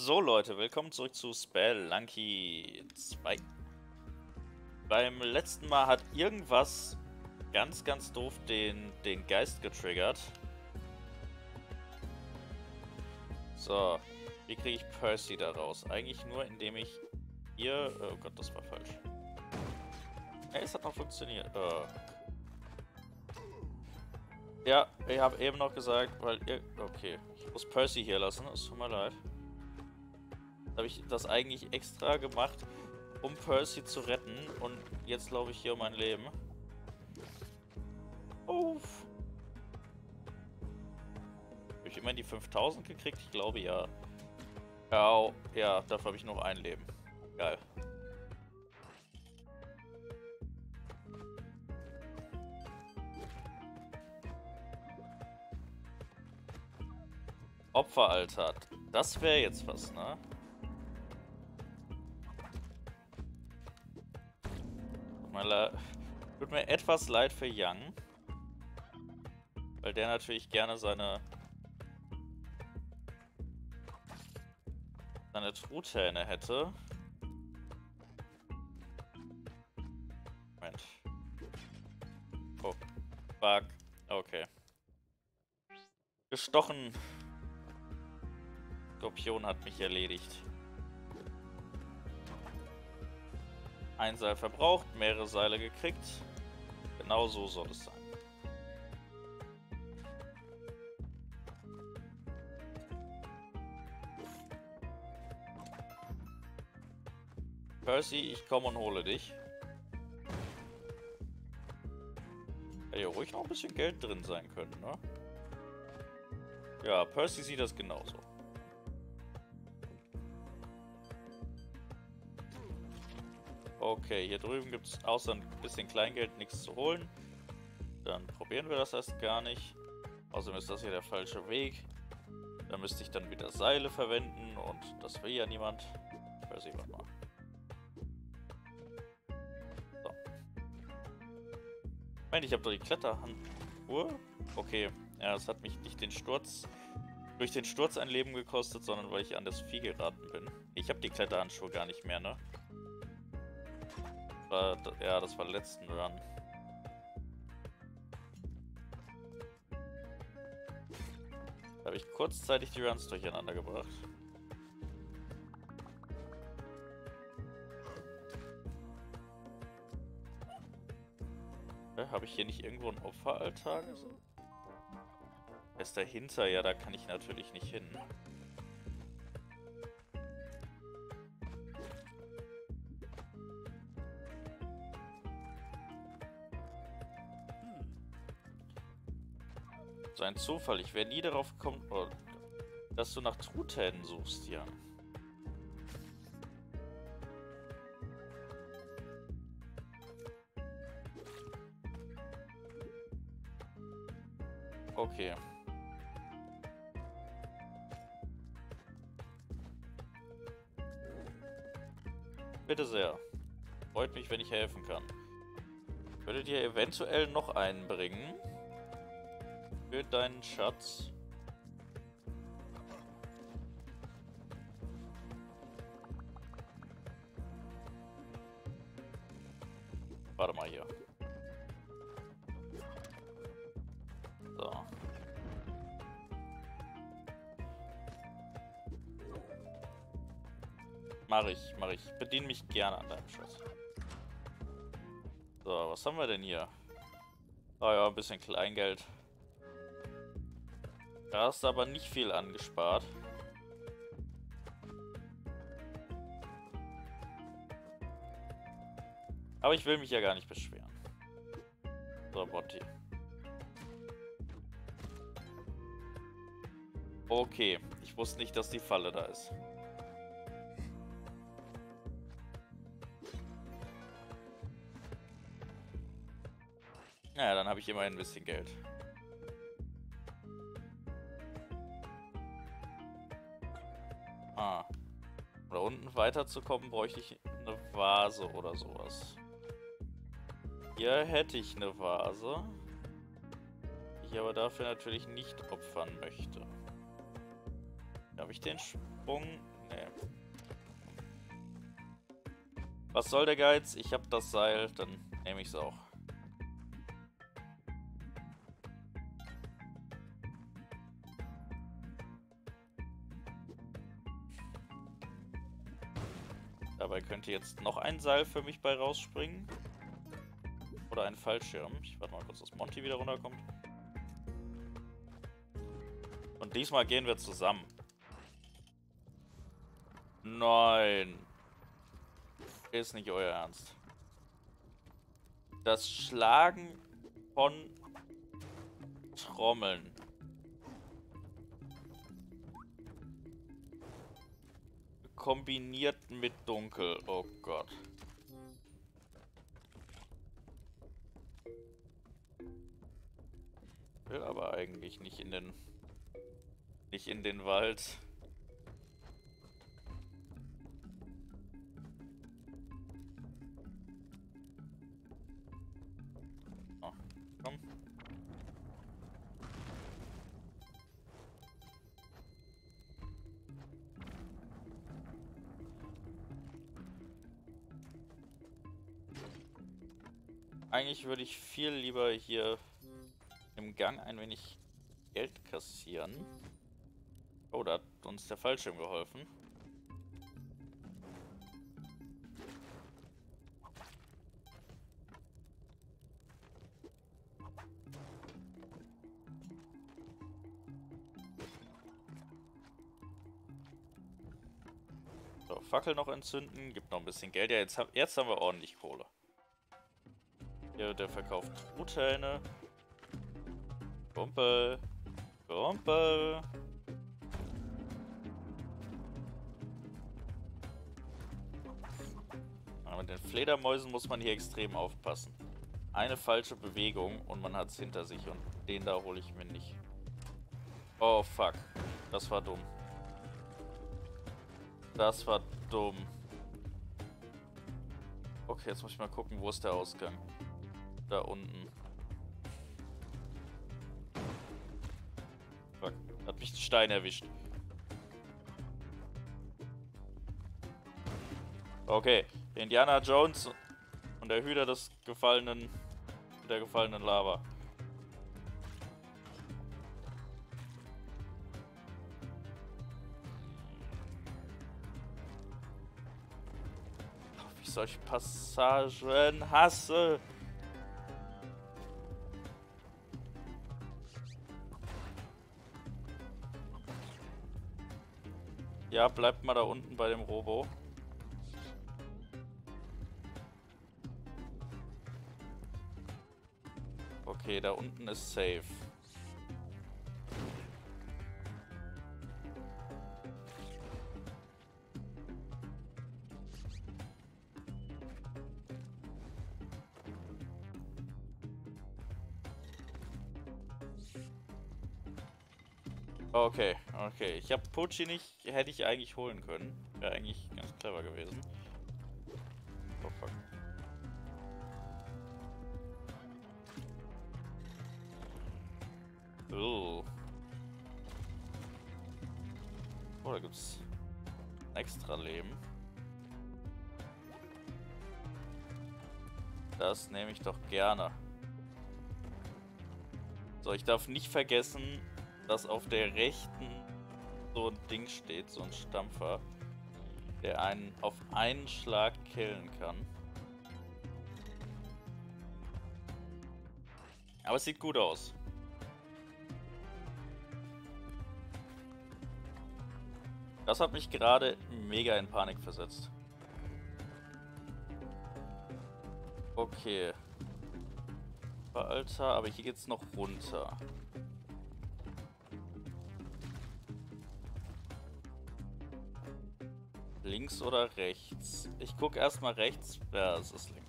So Leute, willkommen zurück zu Spelunky 2. Beim letzten Mal hat irgendwas ganz, ganz doof den, den Geist getriggert. So, wie kriege ich Percy da raus? Eigentlich nur, indem ich hier... Oh Gott, das war falsch. Hey, es hat noch funktioniert. Oh. Ja, ich habe eben noch gesagt, weil... Ihr, okay, ich muss Percy hier lassen, es tut mir leid habe ich das eigentlich extra gemacht, um Percy zu retten. Und jetzt laufe ich hier um mein Leben. Uff. Habe ich immerhin die 5000 gekriegt? Ich glaube ja. Ja, ja dafür habe ich noch ein Leben. Geil. Opferaltar. Das wäre jetzt was, ne? Mal tut mir etwas leid für Young. Weil der natürlich gerne seine seine Truthähne hätte. Moment. Oh. Fuck. Okay. Gestochen. Skorpion hat mich erledigt. Ein Seil verbraucht, mehrere Seile gekriegt. Genau so soll es sein. Percy, ich komme und hole dich. Hätte ja ruhig noch ein bisschen Geld drin sein können, ne? Ja, Percy sieht das genauso. Okay, hier drüben gibt es außer ein bisschen Kleingeld nichts zu holen. Dann probieren wir das erst gar nicht. Außerdem ist das hier der falsche Weg. Da müsste ich dann wieder Seile verwenden und das will ja niemand. Nicht, was mal. So. Meine, ich habe doch die Kletterhandschuhe. Okay, ja, das hat mich nicht den Sturz durch den Sturz ein Leben gekostet, sondern weil ich an das Vieh geraten bin. Ich habe die Kletterhandschuhe gar nicht mehr, ne? War, ja, das war letzten Run. Da habe ich kurzzeitig die Runs durcheinander gebracht. Habe ich hier nicht irgendwo einen Opferaltar? Ist dahinter? Ja, da kann ich natürlich nicht hin. Zufall. Ich wäre nie darauf gekommen, oh, dass du nach Truthähnen suchst, ja. Okay. Bitte sehr. Freut mich, wenn ich helfen kann. Würdet ihr eventuell noch einen bringen? Für deinen Schatz. Warte mal hier. So. Mach ich, mach ich. Bediene mich gerne an deinem Schatz. So, was haben wir denn hier? Oh ja, ein bisschen Kleingeld. Da hast du aber nicht viel angespart. Aber ich will mich ja gar nicht beschweren. So, Botti. Okay, ich wusste nicht, dass die Falle da ist. Naja, dann habe ich immerhin ein bisschen Geld. Weiterzukommen, bräuchte ich eine Vase oder sowas. Hier hätte ich eine Vase. Ich aber dafür natürlich nicht opfern möchte. Habe ich den Sprung? Nee. Was soll der Geiz? Ich hab das Seil, dann nehme ich es auch. Könnte jetzt noch ein Seil für mich bei rausspringen. Oder ein Fallschirm. Ich warte mal kurz, dass Monty wieder runterkommt. Und diesmal gehen wir zusammen. Nein. Ist nicht euer Ernst. Das Schlagen von Trommeln. Kombiniert mit Dunkel. Oh Gott. Will aber eigentlich nicht in den... Nicht in den Wald. Eigentlich würde ich viel lieber hier im Gang ein wenig Geld kassieren. Oh, da hat uns der Fallschirm geholfen. So, Fackel noch entzünden, gibt noch ein bisschen Geld. Ja, jetzt, jetzt haben wir ordentlich Kohle. Hier, der verkauft Truthähne. Kumpel. Kumpel. Aber mit den Fledermäusen muss man hier extrem aufpassen. Eine falsche Bewegung und man hat es hinter sich und den da hole ich mir nicht. Oh fuck. Das war dumm. Das war dumm. Okay, jetzt muss ich mal gucken, wo ist der Ausgang. Da unten. Fuck, hat mich ein Stein erwischt. Okay, Indiana Jones und der Hüter des gefallenen, der gefallenen Lava. Solche Passagen hasse. Ja, bleibt mal da unten bei dem Robo. Okay, da unten ist safe. Okay, okay. Ich habe Pochi nicht, hätte ich eigentlich holen können. Wäre eigentlich ganz clever gewesen. Oh fuck. Oh. Oh, da gibt's extra Leben. Das nehme ich doch gerne. So, ich darf nicht vergessen, dass auf der rechten so ein Ding steht, so ein Stampfer, der einen auf einen Schlag killen kann. Aber es sieht gut aus. Das hat mich gerade mega in Panik versetzt. Okay. Alter, aber hier geht's noch runter. Links oder rechts? Ich gucke erstmal rechts. Ja, es ist links.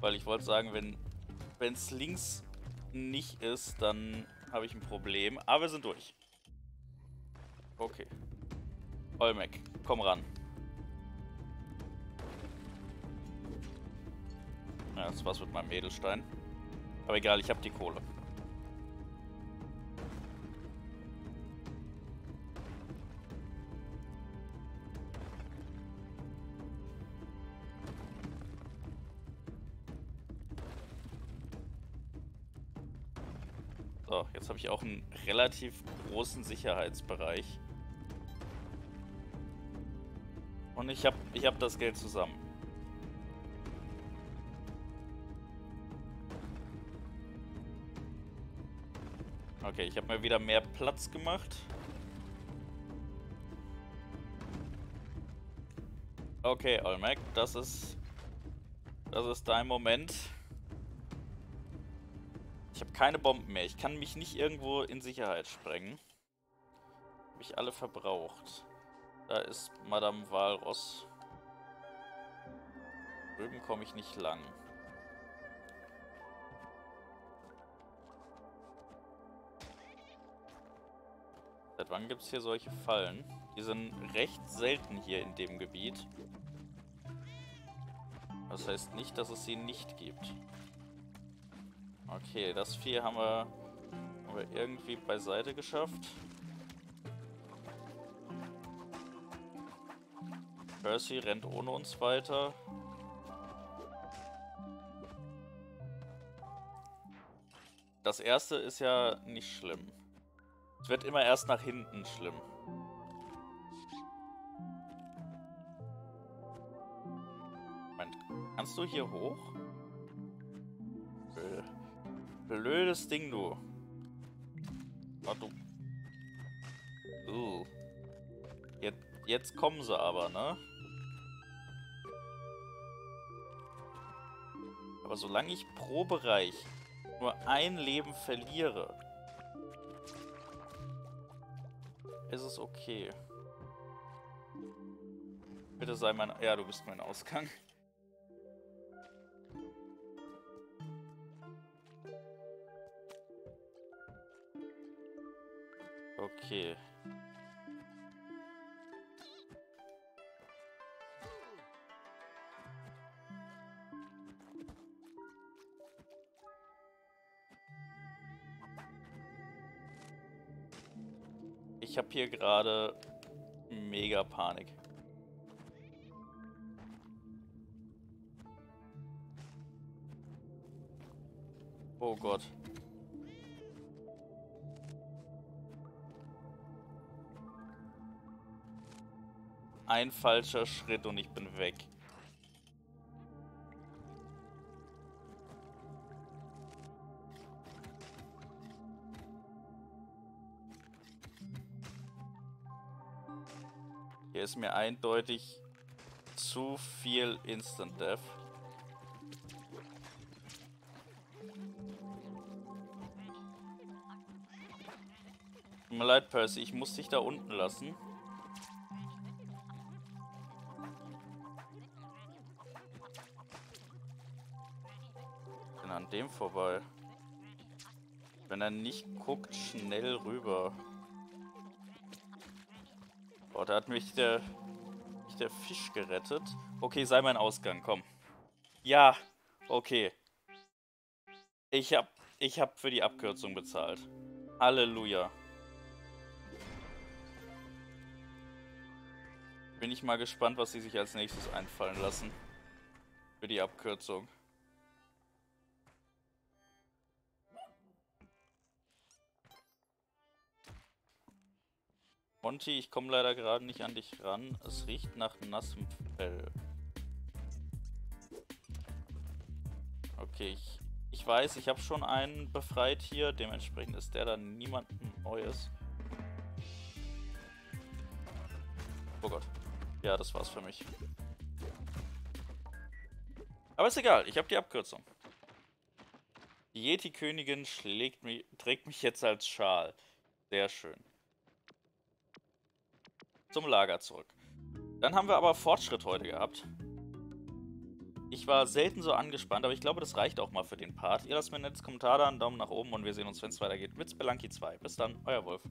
Weil ich wollte sagen, wenn es links nicht ist, dann habe ich ein Problem. Aber wir sind durch. Okay. Olmec, komm ran. Ja, das war's mit meinem Edelstein. Aber egal, ich habe die Kohle. So, jetzt habe ich auch einen relativ großen Sicherheitsbereich. Und ich habe ich hab das Geld zusammen. Okay, ich habe mir wieder mehr Platz gemacht. Okay, Olmec, das ist... Das ist dein Moment. Ich habe keine Bomben mehr. Ich kann mich nicht irgendwo in Sicherheit sprengen. Habe ich alle verbraucht. Da ist Madame Walross. Drüben komme ich nicht lang. Seit wann gibt es hier solche Fallen? Die sind recht selten hier in dem Gebiet. Das heißt nicht, dass es sie nicht gibt. Okay, das Vieh haben wir, haben wir irgendwie beiseite geschafft. Percy rennt ohne uns weiter. Das erste ist ja nicht schlimm. Es wird immer erst nach hinten schlimm. Moment, kannst du hier hoch? Blödes Ding, du. Oh, du. Uh. Jetzt, jetzt kommen sie aber, ne? Aber solange ich pro Bereich nur ein Leben verliere, ist es okay. Bitte sei mein... Ja, du bist mein Ausgang. Okay. Ich habe hier gerade mega Panik. Oh Gott. Ein falscher Schritt und ich bin weg. Hier ist mir eindeutig zu viel Instant Death. Tut mir leid, Percy, ich muss dich da unten lassen. Dem vorbei? Wenn er nicht guckt, schnell rüber. Oh, da hat mich der, mich der Fisch gerettet. Okay, sei mein Ausgang, komm. Ja, okay. Ich hab, ich hab für die Abkürzung bezahlt. Halleluja. Bin ich mal gespannt, was sie sich als nächstes einfallen lassen. Für die Abkürzung. Monty, ich komme leider gerade nicht an dich ran. Es riecht nach nassem Fell. Okay, ich, ich weiß, ich habe schon einen befreit hier. Dementsprechend ist der dann niemandem Neues. Oh Gott. Ja, das war's für mich. Aber ist egal, ich habe die Abkürzung. Die Yeti-Königin mich, trägt mich jetzt als Schal. Sehr schön zum Lager zurück. Dann haben wir aber Fortschritt heute gehabt. Ich war selten so angespannt, aber ich glaube, das reicht auch mal für den Part. Ihr lasst mir ein nettes Kommentar da, einen Daumen nach oben und wir sehen uns, wenn es weitergeht mit Spelunky 2. Bis dann, euer Wolf.